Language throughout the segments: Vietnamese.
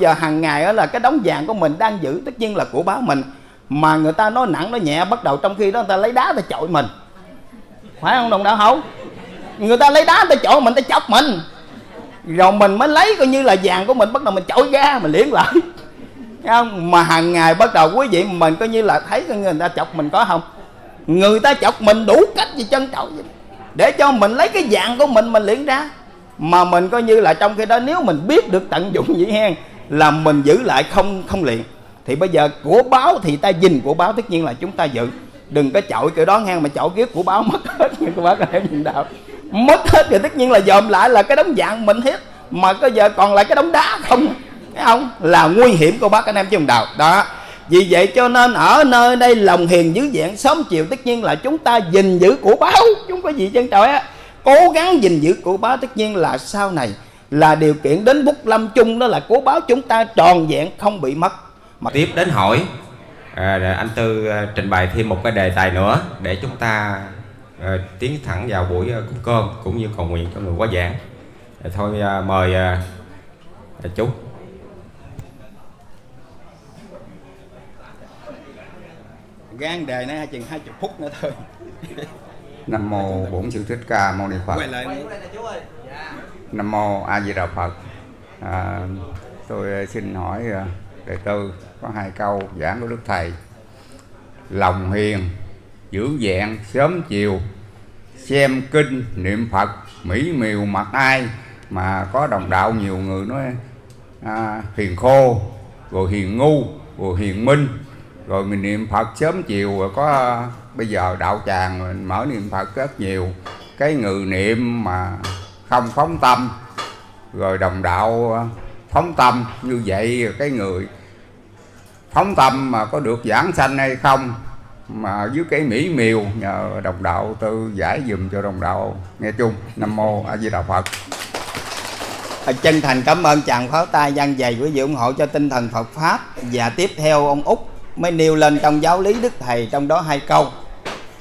giờ hàng ngày đó là cái đóng vàng của mình đang giữ, tất nhiên là của báo mình. Mà người ta nói nặng, nói nhẹ, bắt đầu trong khi đó người ta lấy đá ta chọi mình. Phải không, đồng đạo không người ta lấy đá ta chọi mình ta chọc mình. Rồi mình mới lấy coi như là vàng của mình, bắt đầu mình chọi ra, mình liễn lại. Thấy không? Mà hàng ngày bắt đầu quý vị, mình coi như là thấy người ta chọc mình có không? Người ta chọc mình đủ cách gì chân trọng để cho mình lấy cái vàng của mình mình liễn ra. Mà mình coi như là trong khi đó, nếu mình biết được tận dụng vậy hen là mình giữ lại không không liền. Thì bây giờ của báo thì ta dình của báo, tất nhiên là chúng ta giữ. Đừng có chọi kiểu đó ngang mà chọi kiếp của báo mất hết, như các bác em nhìn đạo. Mất hết thì tất nhiên là dòm lại là cái đống dạng mình hết. Mà có giờ còn lại cái đống đá không? Thấy không? Là nguy hiểm của bác anh em trong đạo. Đó. Vì vậy cho nên ở nơi đây lòng hiền dữ dạng sớm chiều tất nhiên là chúng ta gìn giữ của báo. Chúng có gì chân trời á. Cố gắng gìn giữ của báo tất nhiên là sau này là điều kiện đến bút lâm chung đó là cố báo chúng ta tròn vẹn không bị mất. Mà tiếp đến hỏi à, anh tư à, trình bày thêm một cái đề tài nữa để chúng ta à, tiến thẳng vào buổi à, cúng cơm cũng như cầu nguyện cho người quá giảng. À, thôi à, mời à, à, chú. Gan đề này chừng hai chục phút nữa thôi. Nam mô Bổn Sư Thích Ca Mâu Ni Phật. quay lại Nam mô A Di Đà Phật. À, tôi à, xin hỏi à, đệ tử có hai câu giảng của đức thầy. Lòng hiền, giữ vẹn sớm chiều, xem kinh niệm Phật mỹ miều mặt ai mà có đồng đạo nhiều người nói à, hiền khô rồi hiền ngu rồi hiền minh rồi mình niệm Phật sớm chiều rồi có à, bây giờ đạo tràng mình mở niệm Phật rất nhiều cái người niệm mà không phóng tâm. Rồi đồng đạo ờ, phóng tâm như vậy cái người phóng tâm mà có được giảng sanh hay không, mà dưới cái mỹ miều nhờ đồng đạo tư giải dùm cho đồng đạo. Nghe chung, nam mô a di đà phật. Chân thành cảm ơn chàng pháo tay gian dày quý vị ủng hộ cho tinh thần Phật pháp. Và tiếp theo ông út mới nêu lên trong giáo lý đức thầy trong đó hai câu.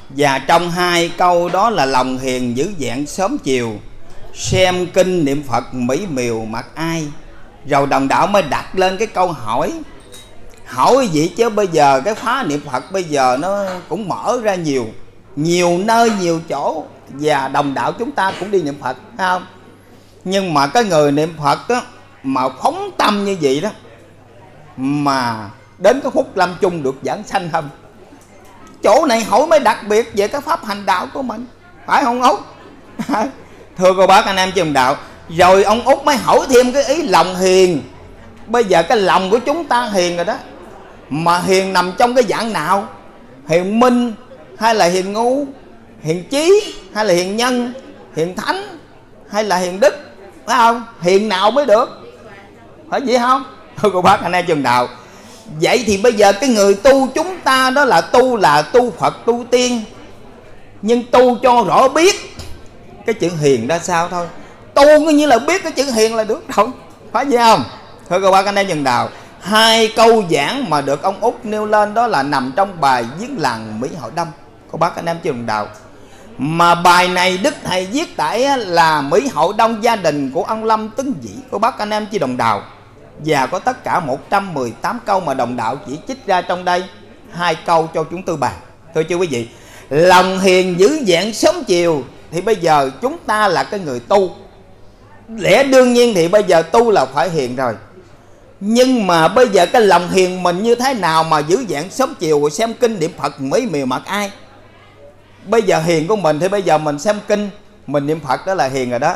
Và trong hai câu đó là lòng hiền giữ dạng sớm chiều xem kinh niệm phật mỹ miều mặt ai. Rồi đồng đạo mới đặt lên cái câu hỏi. Hỏi gì chứ bây giờ cái phá niệm phật bây giờ nó cũng mở ra nhiều. Nhiều nơi, nhiều chỗ. Và đồng đạo chúng ta cũng đi niệm phật, phải không? Nhưng mà cái người niệm phật đó mà phóng tâm như vậy đó, mà đến cái phút lâm chung được giảng sanh không? Chỗ này hỏi mới đặc biệt về cái pháp hành đạo của mình, phải không út thưa cô bác, anh em trường đạo, rồi ông út mới hỏi thêm cái ý lòng hiền. Bây giờ cái lòng của chúng ta hiền rồi đó. Mà hiền nằm trong cái dạng nào? Hiền minh hay là hiền ngu? Hiền trí hay là hiền nhân? Hiền thánh hay là hiền đức? Phải không? Hiền nào mới được? Phải vậy không? Thưa cô bác, anh em trường đạo. Vậy thì bây giờ cái người tu chúng ta đó là tu là tu phật, tu tiên. Nhưng tu cho rõ biết cái chữ hiền ra sao thôi. Tu coi như là biết cái chữ hiền là được rồi. Phải vậy không? Thưa các bác anh em nhân đạo, hai câu giảng mà được ông út nêu lên đó là nằm trong bài viết làng mỹ hội đông. Cô bác, anh em trường đạo. Mà bài này đức thầy viết tại là mỹ hội đông gia đình của ông lâm tấn dĩ. Cô bác, anh em chưa đồng đạo? Và có tất cả 118 câu mà đồng đạo chỉ trích ra trong đây. Hai câu cho chúng tôi bàn. Thưa chưa quý vị, lòng hiền giữ dạng sớm chiều thì bây giờ chúng ta là cái người tu. Lẽ đương nhiên thì bây giờ tu là phải hiền rồi. Nhưng mà bây giờ cái lòng hiền mình như thế nào mà giữ dạng sớm chiều, xem kinh niệm phật mấy miều mặt ai? Bây giờ hiền của mình thì bây giờ mình xem kinh, mình niệm phật đó là hiền rồi đó.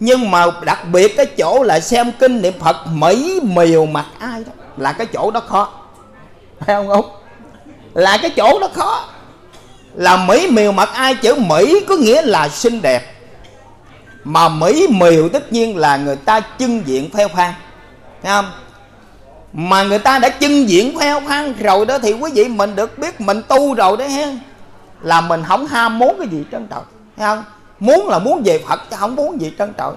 Nhưng mà đặc biệt cái chỗ là xem kinh niệm phật mỹ miều mặt ai đó là cái chỗ đó khó. Phải không ông? Là cái chỗ đó khó là mỹ miều mặt ai chữ mỹ có nghĩa là xinh đẹp. Mà mỹ miều tất nhiên là người ta trưng diện pheo phang, thấy không? Mà người ta đã trưng diện pheo phang rồi đó thì quý vị mình được biết mình tu rồi đấy ha. Là mình không ham muốn cái gì trân trọng thấy không? Muốn là muốn về phật chứ không muốn gì trân trọng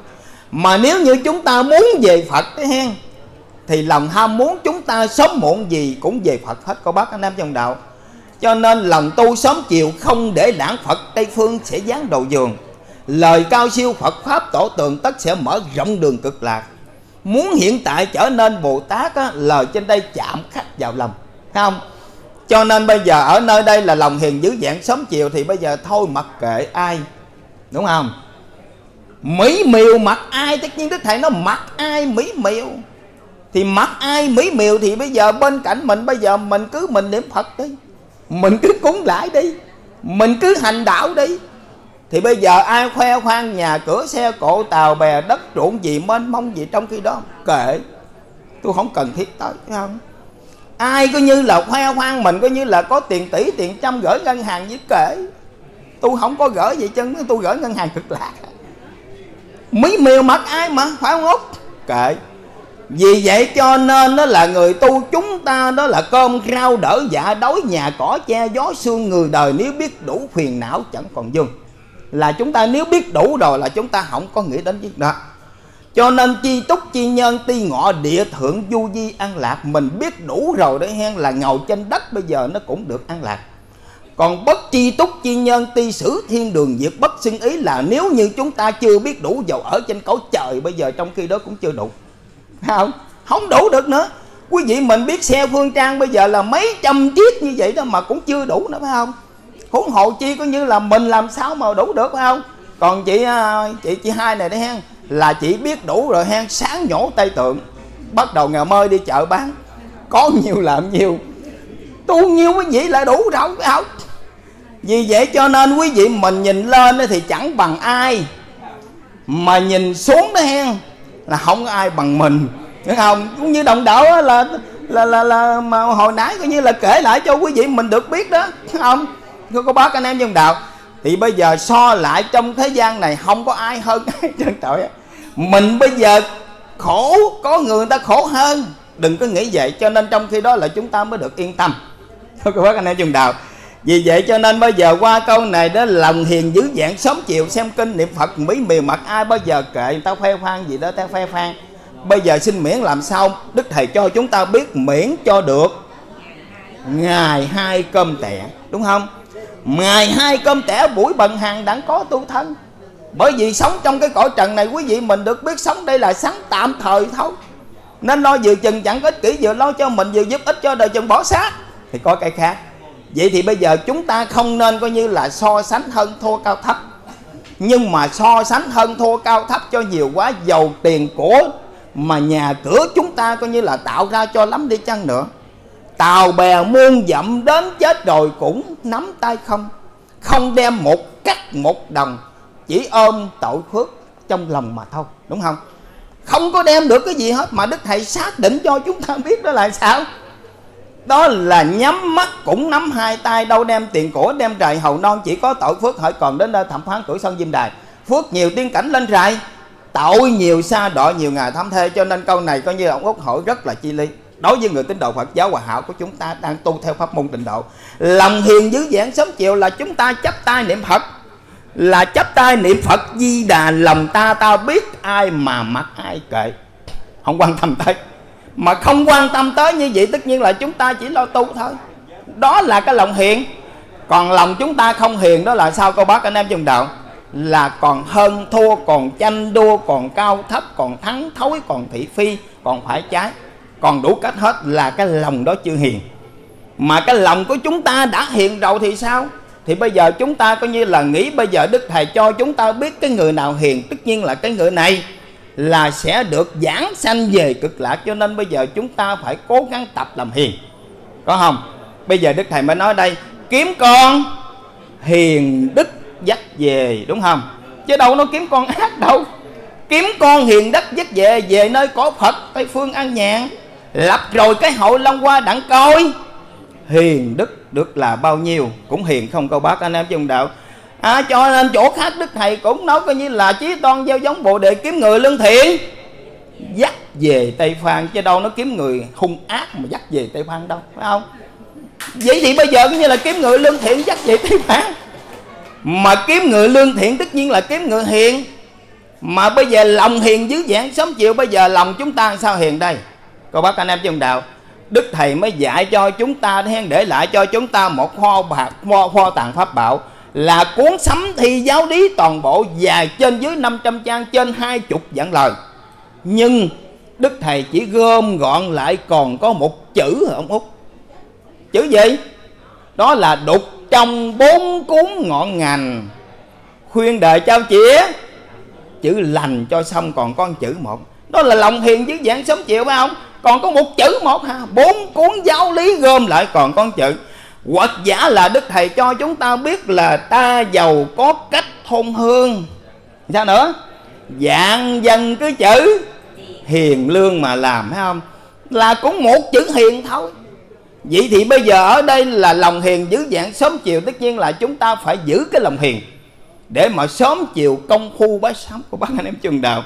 mà nếu như chúng ta muốn về phật đấy hen thì lòng ham muốn chúng ta sớm muộn gì cũng về phật hết cô bác anh em trong đạo cho nên lòng tu sớm chiều không để lãng phật tây phương sẽ giáng đầu giường. Lời cao siêu phật pháp tổ tường tất sẽ mở rộng đường cực lạc. Muốn hiện tại trở nên bồ tát á, lời trên đây chạm khắc vào lòng. Thấy không? Cho nên bây giờ ở nơi đây là lòng hiền dữ dạng sớm chiều thì bây giờ thôi mặc kệ ai. Đúng không? Mỹ miều mặc ai? Tất nhiên đức thầy nó mặc ai mỹ miều. Thì mặc ai mỹ miều thì bây giờ bên cạnh mình bây giờ mình cứ mình niệm phật đi mình cứ cúng lại đi. Mình cứ hành đạo đi. Thì bây giờ ai khoe khoang nhà cửa, xe cộ, tàu bè, đất, ruộng gì mênh mông gì trong khi đó, kệ. Tôi không cần thiết tới không? Ai cứ như là khoe khoang mình cứ như là có tiền tỷ, tiền trăm gửi ngân hàng với kệ. Tôi không có gửi gì chân, tôi gửi ngân hàng cực lạc. Mấy miều mặt ai mà, phải không út? Kệ vì vậy cho nên đó là người tu chúng ta, đó là cơm rau đỡ dạ đói nhà cỏ che gió xương người đời. Nếu biết đủ phiền não chẳng còn dùng là chúng ta nếu biết đủ rồi là chúng ta không có nghĩ đến việc đó. Cho nên chi túc, chi nhân, ti ngọ, địa thượng, du di, an lạc, mình biết đủ rồi đấy hen, là ngầu trên đất bây giờ nó cũng được an lạc. Còn bất chi túc, chi nhân, ti sử, thiên đường, diệt bất xưng ý là nếu như chúng ta chưa biết đủ dầu ở trên cõi trời bây giờ trong khi đó cũng chưa đủ không? Không đủ được nữa. Quý vị mình biết xe phương trang bây giờ là mấy trăm chiếc như vậy đó mà cũng chưa đủ nữa, phải không? Huống hộ chi có như là mình làm sao mà đủ được, phải không? Còn chị à, chị chị hai này đấy hen, là chị biết đủ rồi hen, sáng nhổ tay tượng. Bắt đầu ngày mơi đi chợ bán. Có nhiều làm nhiều. Tu nhiêu quý vị là đủ rồi, phải không? Vì vậy cho nên quý vị mình nhìn lên thì chẳng bằng ai mà nhìn xuống đó hen là không có ai bằng mình đúng không? Cũng như đồng đạo là là là là mà hồi nãy coi như là kể lại cho quý vị mình được biết đó không? Có có bác anh em trong đạo. Thì bây giờ so lại trong thế gian này không có ai hơn ai trơn tội mình bây giờ khổ có người, người ta khổ hơn. Đừng có nghĩ vậy cho nên trong khi đó là chúng ta mới được yên tâm. Thôi các bác anh em trong đạo vì vậy cho nên bây giờ qua câu này đó, lòng hiền dữ dạng sớm chiều xem kinh niệm phật mỹ miều mặt ai bao giờ kệ, người ta khoe khoang gì đó, ta khoe khoang. Bây giờ xin miễn làm sao đức thầy cho chúng ta biết miễn cho được ngày hai cơm tẻ, đúng không? Ngày hai cơm tẻ buổi bần hàng đã có tu thân. Bởi vì sống trong cái cõi trần này, quý vị mình được biết sống đây là sống tạm thời thôi. Nên lo vừa chừng chẳng có ích kỷ vừa lo cho mình, vừa giúp ích cho đời, chừng bỏ xác. Thì có cái khác vậy thì bây giờ chúng ta không nên coi như là so sánh hơn thua cao thấp. Nhưng mà so sánh hơn thua cao thấp cho nhiều quá giàu tiền của mà nhà cửa chúng ta coi như là tạo ra cho lắm đi chăng nữa. Tàu bè muôn dặm đến chết rồi cũng nắm tay không. Không đem một cắt một đồng, chỉ ôm tội phước trong lòng mà thôi, đúng không? Không có đem được cái gì hết mà đức thầy xác định cho chúng ta biết đó là sao? Đó là nhắm mắt cũng nắm hai tay, đâu đem tiền của, đem trời hầu non, chỉ có tội phước hỏi còn đến nơi thẩm phán tuổi sân diêm đài. Phước nhiều tiên cảnh lên trời tội nhiều xa đọ nhiều ngày thăm thê, cho nên câu này coi như ông út hỏi rất là chi lý đối với người tín đồ Phật giáo hòa hảo của chúng ta đang tu theo pháp môn tịnh độ. Lòng hiền dữ dãn sớm chiều là chúng ta chấp tay niệm Phật. Là chấp tay niệm Phật, di đà lòng ta ta biết ai mà mặc ai kệ. Không quan tâm tới mà không quan tâm tới như vậy, tất nhiên là chúng ta chỉ lo tu thôi. Đó là cái lòng hiền. Còn lòng chúng ta không hiền đó là sao cô bác anh em dùng đạo? Là còn hơn thua, còn tranh đua, còn cao thấp, còn thắng thối, còn thị phi, còn phải trái. Còn đủ cách hết là cái lòng đó chưa hiền. Mà cái lòng của chúng ta đã hiền rồi thì sao? Thì bây giờ chúng ta coi như là nghĩ, bây giờ đức thầy cho chúng ta biết cái người nào hiền, tất nhiên là cái người này là sẽ được giảng sanh về cực lạc. Cho nên bây giờ chúng ta phải cố gắng tập làm hiền. Có không? Bây giờ đức thầy mới nói đây, kiếm con, hiền đức dắt về. Đúng không? Chứ đâu nó kiếm con ác đâu. Kiếm con hiền đất dắt về về nơi có phật tây phương an nhàn. Lập rồi cái hội long qua đặng coi hiền đức được là bao nhiêu? Cũng hiền không, câu bác anh em trong đạo à, cho nên chỗ khác đức thầy cũng nói coi như là chí toan gieo giống bồ đề kiếm người lương thiện. Dắt về tây phan chứ đâu nó kiếm người hung ác mà dắt về tây phan đâu phải không? Vậy thì bây giờ cũng như là kiếm người lương thiện dắt về tây phan. Mà kiếm người lương thiện tất nhiên là kiếm người hiền. Mà bây giờ lòng hiền dữ dãn sớm chiều bây giờ lòng chúng ta sao hiền đây? Cô bác anh em trong đạo đức thầy mới dạy cho chúng ta để lại cho chúng ta một kho bạc kho, kho tàng pháp bảo là cuốn sấm thi giáo lý toàn bộ dài trên dưới 500 trang trên hai chục dạng lời. Nhưng đức thầy chỉ gom gọn lại còn có một chữ hả ông út. Chữ gì? Đó là đục trong bốn cuốn ngọn ngành. Khuyên đời trao chĩa. Chữ lành cho xong còn con chữ một. Đó là lòng hiền dưới dạng sống chịu phải không? Còn có một chữ một ha. Bốn cuốn giáo lý gom lại còn con chữ hoặc giả là đức thầy cho chúng ta biết là ta giàu có cách thôn hương. Sao nữa? Dạng dân cứ chữ. Hiền lương mà làm phải không? Là cũng một chữ hiền thôi. Vậy thì bây giờ ở đây là lòng hiền giữ dạng sớm chiều, tất nhiên là chúng ta phải giữ cái lòng hiền. Để mà sớm chiều công phu bá sám của bác anh em trường đạo.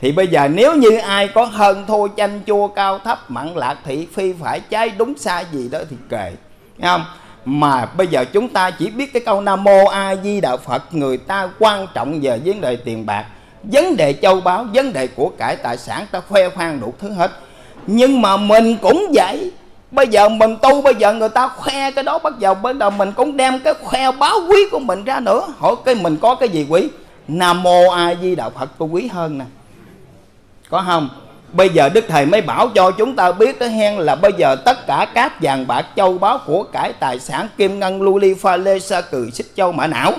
Thì bây giờ nếu như ai có hơn thua chanh chua cao thấp, mặn lạc thị phi phải trái đúng sai gì đó thì kệ. Thấy không? Mà bây giờ chúng ta chỉ biết cái câu nam mô a di đà phật, người ta quan trọng về vấn đề tiền bạc, vấn đề châu báu, vấn đề của cải tài sản, ta khoe khoang đủ thứ hết. Nhưng mà mình cũng vậy. Bây giờ mình tu, bây giờ người ta khoe cái đó, bắt đầu bắt đầu mình cũng đem cái khoe báo quý của mình ra nữa. Hỏi cái mình có cái gì quý? Nam mô a di đà phật, tôi quý hơn nè. Có không? Bây giờ đức thầy mới bảo cho chúng ta biết đó hen, là bây giờ tất cả các vàng bạc châu báu của cải tài sản kim ngân, lưu ly, pha lê, sa cừ, xích châu, mã não,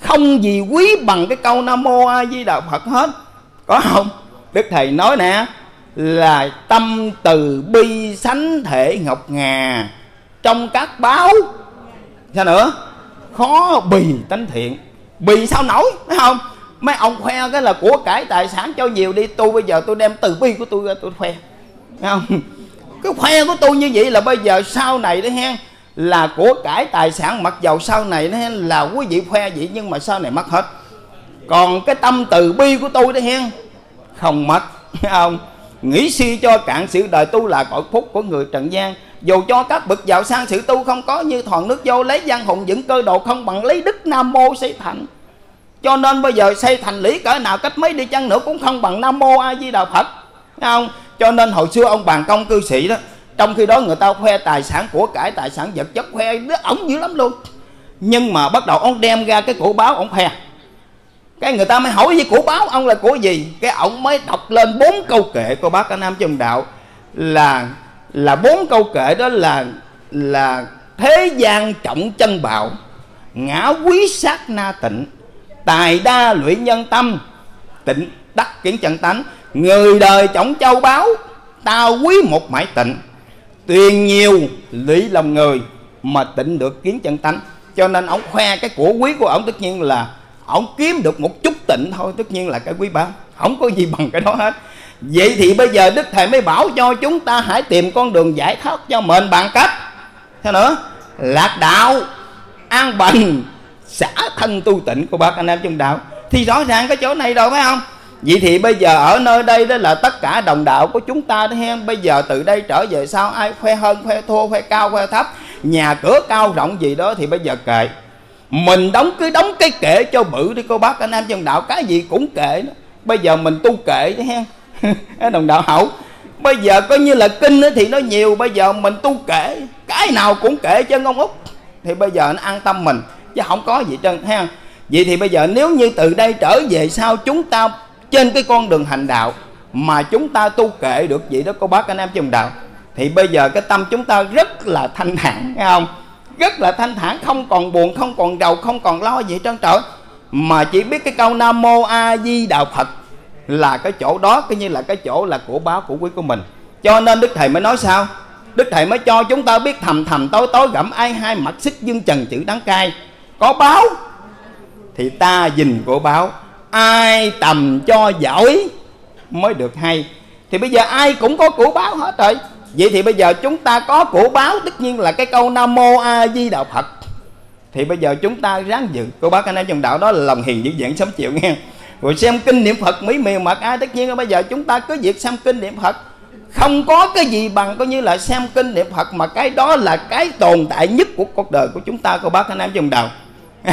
không gì quý bằng cái câu nam mô a di đà phật hết. Có không? Đức thầy nói nè, là tâm từ bi sánh thể ngọc ngà trong các báo sao nữa? Khó bì tánh thiện. Bì sao nổi? Phải không? Mấy ông khoe cái là của cải tài sản cho nhiều đi, tôi bây giờ tôi đem từ bi của tôi ra tôi khoe. Không? Cái khoe của tôi như vậy là bây giờ sau này đó hen, là của cải tài sản, mặc dầu sau này nó là quý vị khoe vậy, nhưng mà sau này mất hết. Còn cái tâm từ bi của tôi đó hen, không mất. Không? Nghĩ suy cho cạn sự đời tu là cõi phúc của người trần gian. Dù cho các bậc giàu sang sự tu không có như thòn nước vô, lấy văn hùng dựng cơ độ không bằng lấy đức nam mô xây thành cho nên bây giờ xây thành lý cỡ nào, cách mấy đi chăng nữa cũng không bằng nam mô a di đà phật. Thấy không? Cho nên hồi xưa ông bàn công cư sĩ đó, trong khi đó người ta khoe tài sản của cải, tài sản vật chất khoe nó ổng dữ lắm luôn. Nhưng mà bắt đầu ông đem ra cái cổ báo ông khoe. Cái người ta mới hỏi với cổ báo ông là của gì? Cái ông mới đọc lên bốn câu kệ của bác anh nam trần đạo. Là là bốn câu kệ đó là là thế gian trọng chân bạo, ngã quý sát na tịnh tài đa luyện nhân tâm. Tịnh đắc kiến chân tánh, người đời trọng châu báo tao quý một mãi tịnh. Tuyền nhiều lũy lòng người mà tịnh được kiến chân tánh. Cho nên ông khoe cái của quý của ông tất nhiên là ông kiếm được một chút tịnh thôi, tất nhiên là cái quý báo không có gì bằng cái đó hết. Vậy thì bây giờ đức thầy mới bảo cho chúng ta hãy tìm con đường giải thoát cho mình bằng cách. Thế nữa, lạc đạo, an bình xả thân tu tịnh của bác anh em trong đạo. Thì rõ ràng cái chỗ này rồi, phải không? Vậy thì bây giờ ở nơi đây đó là tất cả đồng đạo của chúng ta đó hen bây giờ từ đây trở về sau, ai khoe hơn, khoe thua khoe cao, khoe thấp, nhà cửa cao rộng gì đó thì bây giờ kệ. Mình đóng cứ đóng cái kệ cho bự đi, cô bác anh em trong đạo. Cái gì cũng kệ đó. Bây giờ mình tu kệ đó hen đồng đạo hậu. Bây giờ coi như là kinh thì nó nhiều, bây giờ mình tu kệ. Cái nào cũng kệ cho ông út. Thì bây giờ nó an tâm mình chứ không có gì trơn ha vậy thì bây giờ nếu như từ đây trở về sau chúng ta trên cái con đường hành đạo mà chúng ta tu kệ được vậy đó, cô bác anh em trong đạo, thì bây giờ cái tâm chúng ta rất là thanh thản nghe không? Rất là thanh thản, không còn buồn, không còn đầu không còn lo gì trơn trở mà chỉ biết cái câu nam mô a di đà phật là cái chỗ đó cái như là cái chỗ là của báo của quý của mình. Cho nên đức thầy mới nói sao? Đức thầy mới cho chúng ta biết thầm thầm tối tối gặm ai, hai mặt xích dương trần chữ đắng cay có báo, thì ta dình của báo. Ai tầm cho giỏi mới được hay. Thì bây giờ ai cũng có của báo hết rồi. Vậy thì bây giờ chúng ta có của báo, tất nhiên là cái câu nam mô a di đà phật. Thì bây giờ chúng ta ráng giữ cô bác anh em trong đạo đó là lòng hiền dữ dạng sớm chịu nghe. Rồi xem kinh niệm phật mỹ miều mặt ai, tất nhiên là bây giờ chúng ta cứ việc xem kinh niệm phật. Không có cái gì bằng coi như là xem kinh niệm phật mà cái đó là cái tồn tại nhất của cuộc đời của chúng ta, cô bác anh em trong đạo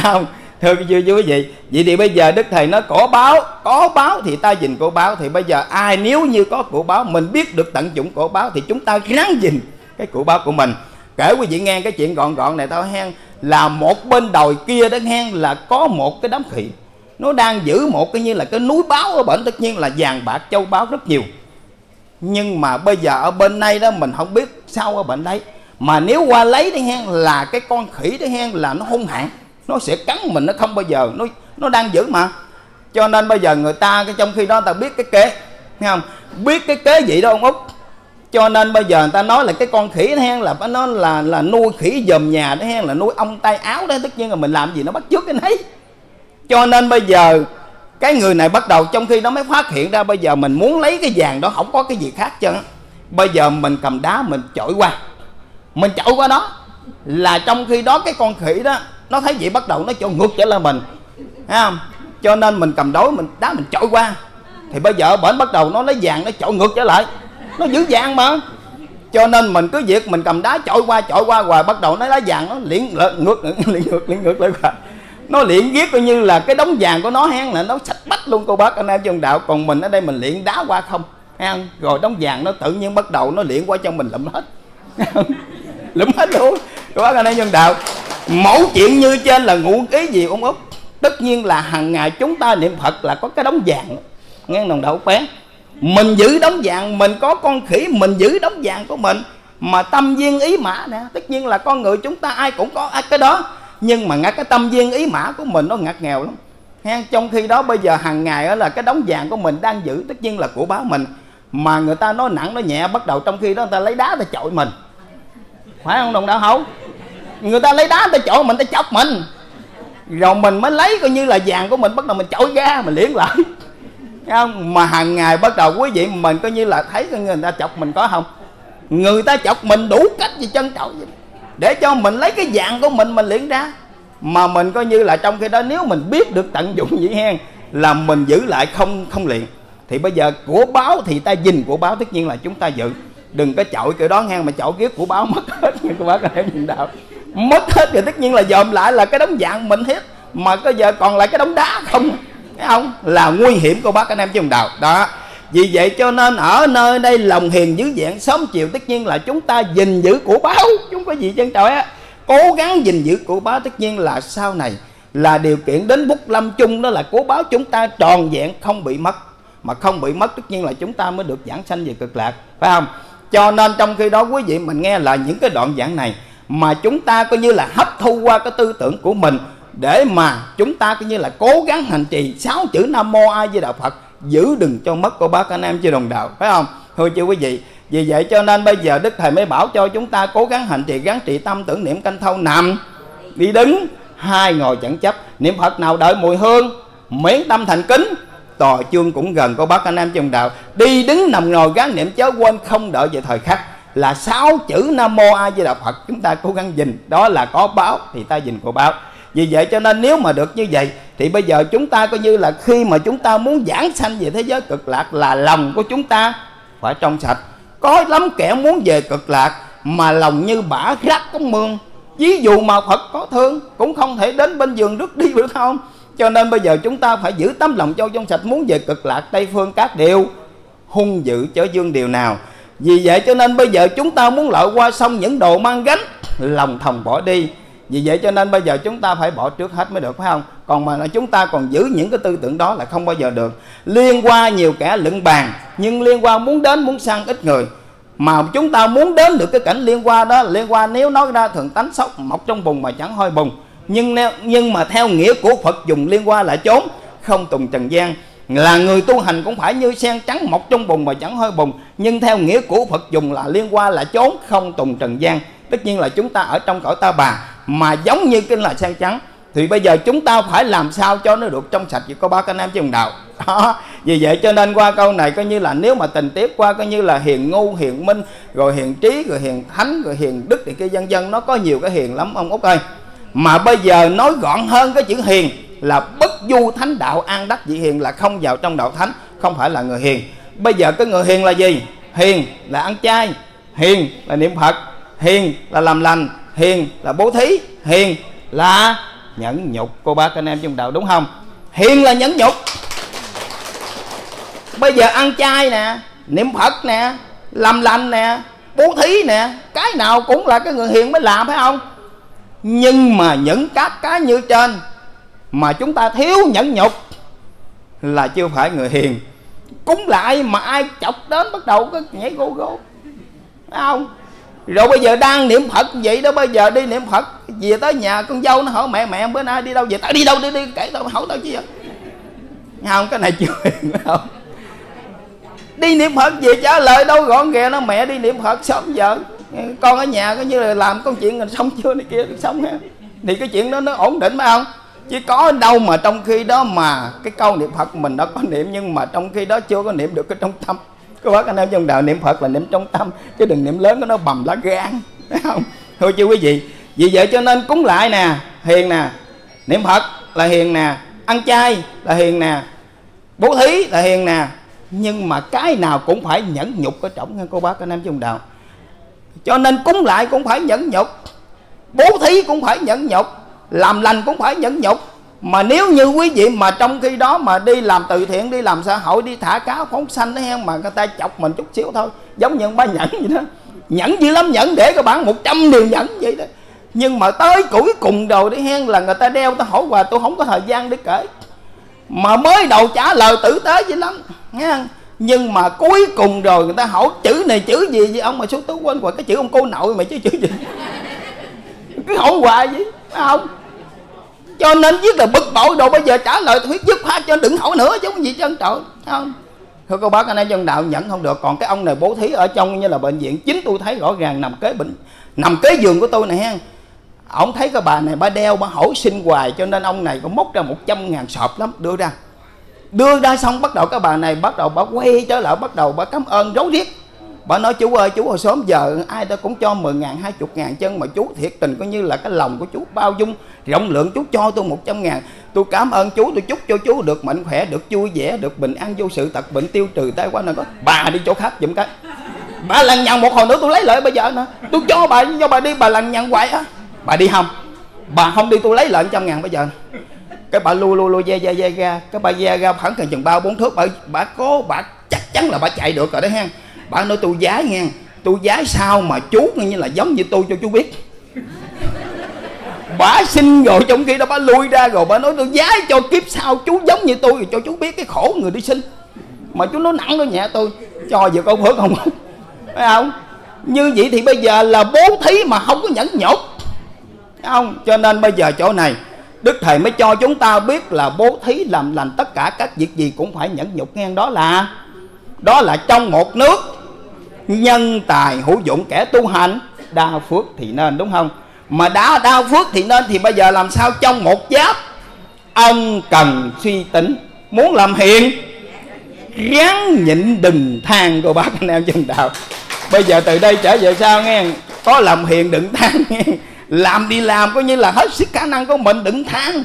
không? Thưa chưa quý vị. Vậy thì bây giờ đức thầy nói, có báo có báo thì ta dình cổ báo. Thì bây giờ ai, nếu như có cổ báo, mình biết được tận dụng cổ báo thì chúng ta ráng dình cái cổ báo của mình. Kể quý vị nghe cái chuyện gọn gọn này tao hen là một bên đồi kia đó hen là có một cái đám khỉ. Nó đang giữ một cái như là cái núi báo ở bển, tất nhiên là vàng bạc, châu báo rất nhiều. Nhưng mà bây giờ ở bên đây đó, mình không biết sao ở bệnh đấy. Mà nếu qua lấy đi hen là cái con khỉ đấy hen là nó hung hãn nó sẽ cắn mình, nó không bao giờ, nó nó đang giữ mà. Cho nên bây giờ người ta, cái trong khi đó ta biết cái kế thấy không? Biết cái kế gì đó ông út. Cho nên bây giờ người ta nói là cái con khỉ đó hen là nó là là nuôi khỉ dòm nhà đó hen là nuôi ông tay áo đó, tất nhiên là mình làm gì nó bắt trước cái nấy. Cho nên bây giờ cái người này bắt đầu trong khi nó mới phát hiện ra bây giờ mình muốn lấy cái vàng đó, không có cái gì khác chứ bây giờ mình cầm đá mình chổi qua. Mình chổi qua đó. Là trong khi đó cái con khỉ đó nó thấy vậy bắt đầu nó cho ngược trở lại mình. Thấy không? Cho nên mình cầm đối, mình đá mình chọi qua. Thì bây giờ bển bắt đầu nó lấy vàng nó chọi ngược trở lại. Nó giữ vàng mà. Cho nên mình cứ việc mình cầm đá chọi qua chọi qua, hoài bắt đầu nó lấy vàng nó liền ngược liền ngược liền ngược lại hoài. Nó luyện ghét coi như là cái đống vàng của nó hen là nó sạch bách luôn cô bác, anh em trong đạo. Còn mình ở đây mình luyện đá qua không hen rồi đống vàng nó tự nhiên bắt đầu nó luyện qua cho mình lụm hết. Lụm hết luôn. Cô bác, anh em trong đạo mẫu chuyện như trên là ngụ ý gì, ông út? Tất nhiên là hàng ngày chúng ta niệm phật là có cái đống vàng. Nghe đồng đạo bé mình giữ đống vàng, mình có con khỉ, mình giữ đống vàng của mình. Mà tâm duyên ý mã nè, tất nhiên là con người chúng ta ai cũng có à, cái đó. Nhưng mà ngay cái tâm duyên ý mã của mình nó ngặt nghèo lắm. Ha trong khi đó bây giờ hàng ngày đó là cái đống vàng của mình đang giữ, tất nhiên là của báo mình. Mà người ta nói nặng, nói nhẹ, bắt đầu trong khi đó người ta lấy đá ta chọi mình. Phải không, đồng đạo không người ta lấy đá ta chỗ mình ta chọc mình. Rồi mình mới lấy coi như là vàng của mình bắt đầu mình chổi ra mình liễn lại. Không? Mà hàng ngày bắt đầu quý vị mình coi như là thấy người ta chọc mình có không? Người ta chọc mình đủ cách gì trân trọng để cho mình lấy cái dạng của mình mình luyện ra. Mà mình coi như là trong khi đó nếu mình biết được tận dụng vậy hen là mình giữ lại không không liền, thì bây giờ của báo thì ta dình của báo tất nhiên là chúng ta giữ. Đừng có chọi kiểu đó ngang mà chọi kiếp của báo mất hết như các bác anh em nhìn đạo mất hết rồi, tất nhiên là dòm lại là cái đống dạng mình hết. Mà có giờ còn lại cái đống đá không? Thấy không? Là nguy hiểm cô bác anh em trong đạo đó. Vì vậy cho nên ở nơi đây lòng hiền dữ dạng sớm chiều tất nhiên là chúng ta gìn giữ của báo chúng có gì chân trời á. Cố gắng gìn giữ của báo tất nhiên là sau này là điều kiện đến bút lâm chung, đó là cố báo chúng ta tròn vẹn, không bị mất. Mà không bị mất tất nhiên là chúng ta mới được giảng sanh về cực lạc. Phải không? Cho nên trong khi đó quý vị mình nghe là những cái đoạn giảng này mà chúng ta coi như là hấp thu qua cái tư tưởng của mình để mà chúng ta coi như là cố gắng hành trì sáu chữ nam mô a di đà phật, giữ đừng cho mất cô bác anh em chưa đồng đạo, phải không? Thưa chưa quý vị, vì vậy cho nên bây giờ đức thầy mới bảo cho chúng ta cố gắng hành trì, gắn trị tâm tưởng niệm canh thâu nằm, đi đứng, hai ngồi chẳng chấp. Niệm phật nào đợi mùi hương, miễn tâm thành kính, tòa chương cũng gần cô bác anh em trong đạo. Đi đứng nằm ngồi gắn niệm chớ quên không đợi về thời khắc là sáu chữ nam mô a di đà phật. Chúng ta cố gắng dình đó là có báo thì ta dình của báo. Vì vậy cho nên nếu mà được như vậy, thì bây giờ chúng ta coi như là khi mà chúng ta muốn giảng sanh về thế giới cực lạc là lòng của chúng ta phải trong sạch. Có lắm kẻ muốn về cực lạc mà lòng như bả rác cống mương. Ví dụ mà phật có thương, cũng không thể đến bên giường rước đi được không? Cho nên bây giờ chúng ta phải giữ tấm lòng cho trong sạch. Muốn về cực lạc tây phương các điều, hung dữ chớ dương điều nào vì vậy cho nên bây giờ chúng ta muốn lội qua sông những đồ mang gánh, lòng thòng bỏ đi. Vì vậy cho nên bây giờ chúng ta phải bỏ trước hết mới được, phải không? Còn mà chúng ta còn giữ những cái tư tưởng đó là không bao giờ được. Liên qua nhiều kẻ luận bàn, nhưng liên qua muốn đến muốn sang ít người. Mà chúng ta muốn đến được cái cảnh liên qua đó, liên qua nếu nói ra thường tánh sốc mọc trong bùn mà chẳng hôi bùn. Nhưng nhưng mà theo nghĩa của Phật dùng liên qua là trốn không tùng trần gian là người tu hành cũng phải như sen trắng mọc trong bùn mà chẳng hơi bùn. Nhưng theo nghĩa của Phật dùng là liên qua là trốn không tùng trần gian. Tất nhiên là chúng ta ở trong cõi ta bà, mà giống như kinh là sen trắng. Thì bây giờ chúng ta phải làm sao cho nó được trong sạch? Chỉ có ba cái nam trong đạo. Đó. Vì vậy cho nên qua câu này coi như là nếu mà tình tiếp qua coi như là hiền ngu, hiền minh, rồi hiền trí, rồi hiền thánh, rồi hiền đức thì cái dân dân nó có nhiều cái hiền lắm, ông út ơi. Mà bây giờ nói gọn hơn cái chữ hiền là bất du thánh đạo an đắc dị hiền là không vào trong đạo thánh, không phải là người hiền. Bây giờ cái người hiền là gì? Hiền là ăn chay, hiền là niệm phật, hiền là làm lành, hiền là bố thí, hiền là nhẫn nhục. Cô bác anh em trong đạo đúng không? Hiền là nhẫn nhục. Bây giờ ăn chay nè, niệm phật nè, làm lành nè, bố thí nè, cái nào cũng là cái người hiền mới làm, phải không? Nhưng mà những các cái như trên mà chúng ta thiếu nhẫn nhục là chưa phải người hiền. Cúng lại mà ai chọc đến bắt đầu cứ nhảy gô gô, phải không? Rồi bây giờ đang niệm phật vậy đó, bây giờ đi niệm phật, về tới nhà con dâu nó hỏi, mẹ mẹ bữa nay đi đâu về tao đi đâu, đi đi, kể tao, hỏi tao chi vậy không? Cái này chưa không? Đi niệm phật về trả lời đâu gọn ghẹ nó mẹ, đi niệm phật sớm giờ. Con ở nhà coi như là làm công chuyện rồi, xong chưa này kia, xong ha. Thì cái chuyện đó nó ổn định, phải không? Chứ có đâu mà trong khi đó mà cái câu niệm phật mình đã có niệm, nhưng mà trong khi đó chưa có niệm được cái trong tâm. Các bác anh em trong đạo niệm phật là niệm trong tâm, chứ đừng niệm lớn nó bầm lá gan phải không? Thôi chứ quý vị, vì vậy cho nên cúng lại nè, hiền nè, niệm phật là hiền nè, ăn chay là hiền nè, bố thí là hiền nè. Nhưng mà cái nào cũng phải nhẫn nhục ở trọng nha cô bác anh em trong đạo. Cho nên cúng lại cũng phải nhẫn nhục, bố thí cũng phải nhẫn nhục làm lành cũng phải nhẫn nhục. Mà nếu như quý vị mà trong khi đó mà đi làm từ thiện, đi làm xã hội, đi thả cá phóng sanh đấy hen mà người ta chọc mình chút xíu thôi, giống như ba nhẫn vậy đó. Nhẫn dữ lắm, nhẫn để các bạn một trăm điều nhẫn vậy đó. Nhưng mà tới cuối cùng đầu đi hen, là người ta đeo ta hỏi quà tôi không có thời gian để kể. Mà mới đầu trả lời tử tế dữ lắm, nghe nhưng mà cuối cùng rồi người ta hỏi, chữ này chữ gì vậy ông? Mà số tôi quên rồi cái chữ ông cô nội mà chứ chữ gì? Cứ hỏi hoài vậy, phải không? Cho nên viết là bực bội đồ, bây giờ trả lời thuyết dứt khoát cho đừng hỏi nữa chứ không gì chân trời không? Thưa cô bác, anh em dân đạo nhận không được. Còn cái ông này bố thí ở trong như là bệnh viện chính, tôi thấy rõ ràng nằm kế bệnh, nằm kế giường của tôi này ha. Ông thấy cái bà này bà đeo, bà hỏi xin hoài, cho nên ông này có móc ra 100 ngàn sọp lắm, đưa ra. Đưa ra xong bắt đầu cái bà này bắt đầu bà quay trở lại, bắt đầu bà cảm ơn rối riết bà nói, chú ơi, chú hồi sớm giờ ai ta cũng cho 10 ngàn 20 ngàn chân mà chú thiệt tình coi như là cái lòng của chú bao dung, rộng lượng, chú cho tôi 100 ngàn. Tôi cảm ơn chú, tôi chúc cho chú được mạnh khỏe, được vui vẻ, được bình an, vô sự tật bệnh tiêu trừ, tai qua nào có bà đi chỗ khác giùm cái. Bà lằng nhằng một hồi nữa tôi lấy lợi bây giờ nữa tôi cho bà cho bà đi, bà lằng nhằng hoài á. Bà đi không? Bà không đi tôi lấy lợi trăm ngàn bây giờ cái bà lu lu lu dê dê dê ra. Cái bà dê ra khoảng chừng ba bốn thước, bà bà có bà chắc chắn là bà chạy được rồi đó ha bà nói tôi giái nghe, tôi giái sao mà chú như là giống như tôi cho chú biết. Bà xin rồi, trong khi đó bà lui ra rồi, bà nói tôi giái cho kiếp sau chú giống như tôi rồi cho chú biết cái khổ người đi sinh. Mà chú nói nặng nó nhẹ tôi, cho giờ con phước không phải không? Như vậy thì bây giờ là bố thí mà không có nhẫn nhục. Phải không? Cho nên bây giờ chỗ này, đức thầy mới cho chúng ta biết là bố thí làm lành tất cả các việc gì cũng phải nhẫn nhục nghe. Đó là đó là trong một nước nhân tài hữu dụng kẻ tu hành. Đa phước thì nên, đúng không? Mà đã đa phước thì nên thì bây giờ làm sao trong một giáp? Ân cần suy tính. Muốn làm hiền, ráng nhịn đừng than cô bác anh em dân đạo. Bây giờ từ đây trở về sau nghe, có làm hiền đừng than nghe. Làm đi làm coi như là hết sức khả năng của mình, đừng than.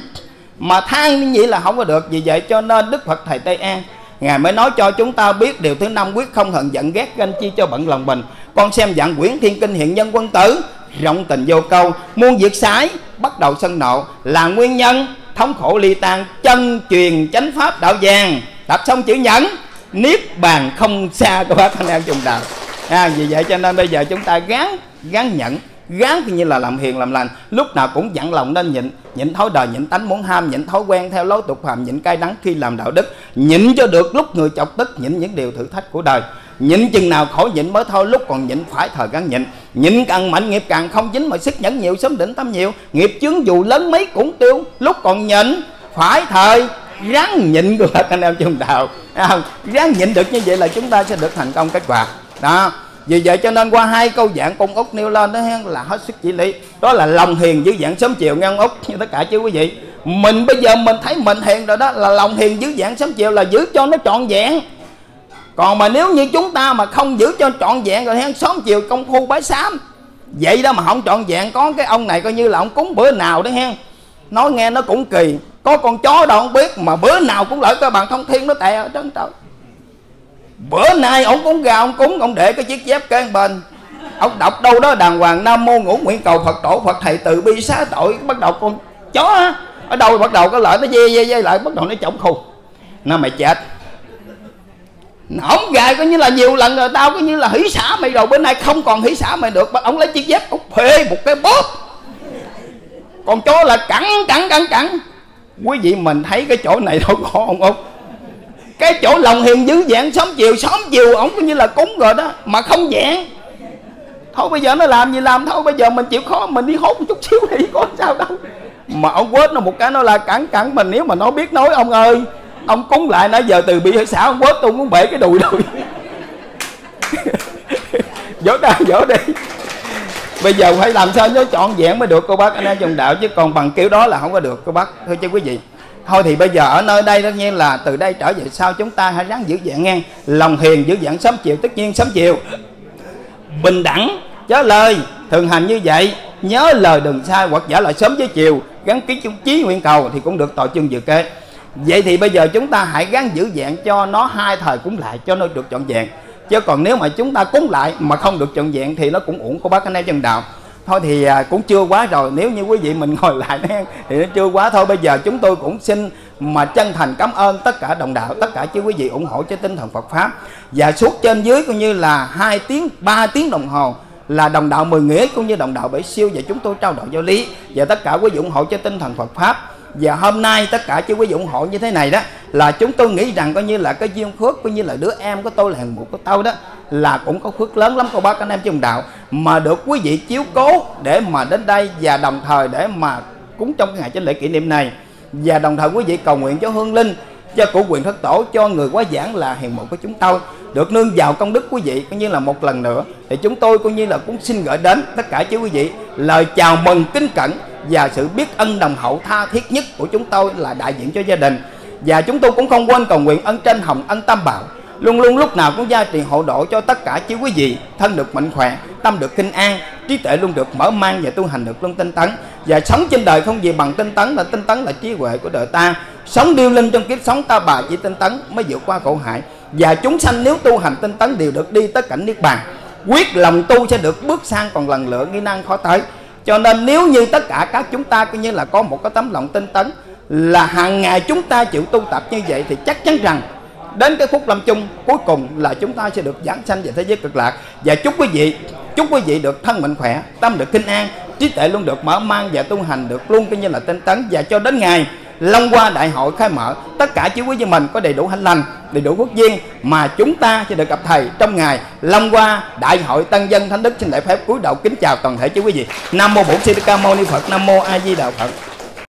Mà than như vậy là không có được. Vì vậy cho nên đức phật thầy tây an ngài mới nói cho chúng ta biết điều thứ năm quyết không hận giận ghét ganh chi cho bận lòng mình. Con xem dạng quyển thiên kinh hiện nhân quân tử rộng tình vô câu muôn việc sái bắt đầu sân nộ là nguyên nhân thống khổ ly tan chân truyền chánh pháp đạo vàng. Đọc xong chữ nhẫn niết bàn không xa của bác anh em trùng đạo à, vì vậy cho nên bây giờ chúng ta gán gán nhẫn gán thì như là làm hiền, làm lành. Lúc nào cũng dặn lòng nên nhịn nhịn thói đời, nhịn tánh muốn ham, nhịn thói quen theo lối tục phạm nhịn cay đắng khi làm đạo đức. Nhịn cho được lúc người chọc tức, nhịn những điều thử thách của đời. Nhịn chừng nào khỏi nhịn mới thôi, lúc còn nhịn phải thời gắng nhịn. Nhịn càng mạnh nghiệp càng không dính mà sức nhẫn nhiều sớm định tâm nhiều. Nghiệp chướng dù lớn mấy cũng tiêu, lúc còn nhịn phải thời ráng nhịn của anh em trong đạo. Không? ráng nhịn được như vậy là chúng ta sẽ được thành công kết quả. Đó vì vậy cho nên qua hai câu dạng con út nêu lên đó là hết sức chỉ lý. Đó là lòng hiền dưới dạng sớm chiều, nghe ông út như tất cả chứ quý vị. Mình bây giờ mình thấy mình hiền rồi đó, là lòng hiền dưới dạng sớm chiều là giữ cho nó trọn vẹn. Còn mà nếu như chúng ta mà không giữ cho trọn vẹn rồi hen sớm chiều công phu bái sám vậy đó mà không trọn vẹn. Có cái ông này coi như là ông cúng bữa nào đó hen nói nghe nó cũng kỳ. Có con chó đâu không biết, mà bữa nào cũng lỡ cái bàn thông thiên nó tè ở trơn trời bữa nay ông cúng gà, ông cúng, ông để cái chiếc dép kế bên. Ông đọc đâu đó đàng hoàng, nam mô ngũ nguyện cầu phật tổ, phật thầy từ bi xá tội. Bắt đầu con chó ở đâu bắt đầu cái lợi nó dê dê dê lại, bắt đầu nó chổng khùng. Nó mày chết ổng gài coi như là nhiều lần rồi, tao coi như là hỷ xả mày rồi, bữa nay không còn hỷ xả mày được. Ông lấy chiếc dép, ông phê một cái bóp. Còn chó là cẳng cẳng cẳng cẳng. Quý vị mình thấy cái chỗ này đâu có ông út cái chỗ lòng hiền dữ dạng sớm chiều sớm chiều, ổng coi như là cúng rồi đó, mà không dạng thôi bây giờ nó làm gì làm thôi, bây giờ mình chịu khó, mình đi hốt một chút xíu thì có sao đâu. Mà ông quết nó một cái, nó là cản cản mình, nếu mà nó biết nói, ông ơi, ông cúng lại nãy giờ từ bị hơi xả, ông quết tôi muốn bể cái đùi đùi. Vỗ tay vỗ đi. Bây giờ phải làm sao nó chọn vẹn mới được, cô bác. Anh em trong đạo chứ còn bằng kiểu đó là không có được, cô bác. Thôi chứ quý vị thôi thì bây giờ ở nơi đây tất nhiên là từ đây trở về sau chúng ta hãy ráng giữ dạng ngang lòng hiền, giữ dạng sớm chiều, tất nhiên sớm chiều. Bình đẳng, chớ lời. Thường hành như vậy, nhớ lời đừng sai hoặc giả lại sớm với chiều. Gắn ký chung chí nguyện cầu thì cũng được tội chương dự kế. Vậy thì bây giờ chúng ta hãy gắn giữ dạng cho nó hai thời cúng lại cho nó được trọn vẹn. Chứ còn nếu mà chúng ta cúng lại mà không được trọn vẹn thì nó cũng uổng của bác anh em chân đạo thôi thì à, cũng chưa quá rồi. Nếu như quý vị mình ngồi lại nghe thì nó chưa quá thôi. Bây giờ chúng tôi cũng xin mà chân thành cảm ơn tất cả đồng đạo, tất cả chứ quý vị ủng hộ cho tinh thần Phật pháp. Và suốt trên dưới cũng như là hai tiếng 3 tiếng đồng hồ là đồng đạo mười nghĩa cũng như đồng đạo bảy siêu và chúng tôi trao đổi giáo lý. Và tất cả quý vị ủng hộ cho tinh thần Phật pháp. Và hôm nay tất cả chứ quý vị ủng hộ như thế này đó, là chúng tôi nghĩ rằng coi như là cái duyên phước, coi như là đứa em của tôi là hàng một của tôi đó là cũng có phước lớn lắm, cô bác anh em trong đạo. Mà được quý vị chiếu cố để mà đến đây và đồng thời để mà cúng trong cái ngày chánh lễ kỷ niệm này. Và đồng thời quý vị cầu nguyện cho hương linh, cho cụ quyền thất tổ, cho người quá giảng là hiền mộ của chúng tôi. Được nương vào công đức quý vị, coi như là một lần nữa. Thì chúng tôi coi như là cũng xin gửi đến tất cả chứ quý vị lời chào mừng kính cẩn và sự biết ân đồng hậu tha thiết nhất của chúng tôi là đại diện cho gia đình. Và chúng tôi cũng không quên cầu nguyện ân trên hồng ân tam bảo luôn luôn lúc nào cũng gia trì hộ độ cho tất cả chứ quý vị. Thân được mạnh khỏe, tâm được kinh an, trí tuệ luôn được mở mang và tu hành được luôn tinh tấn. Và sống trên đời không gì bằng tinh tấn, là tinh tấn là trí huệ của đời ta. Sống điêu linh trong kiếp sống, ta bà chỉ tinh tấn mới vượt qua khổ hại. Và chúng sanh nếu tu hành tinh tấn đều được đi tới cảnh niết bàn. Quyết lòng tu sẽ được bước sang còn lần lượt nghi năng khó tới. Cho nên nếu như tất cả các chúng ta coi như là có một cái tấm lòng tinh tấn, là hàng ngày chúng ta chịu tu tập như vậy thì chắc chắn rằng đến cái phút lâm chung, cuối cùng là chúng ta sẽ được giảng sanh về thế giới cực lạc. Và chúc quý vị, chúc quý vị được thân mạnh khỏe, tâm được kinh an, trí tuệ luôn được mở mang và tu hành được luôn coi như là tinh tấn. Và cho đến ngày Long qua đại hội khai mở, tất cả chư quý vị mình có đầy đủ hạnh lành, đầy đủ quốc viên mà chúng ta sẽ được gặp thầy trong ngày Long qua đại hội tăng dân thánh đức. Xin lễ phép cúi đầu kính chào toàn thể chư quý vị. Nam mô Bổn Sư Thích Ca Mâu Ni Phật, Nam mô A Di Đà Phật.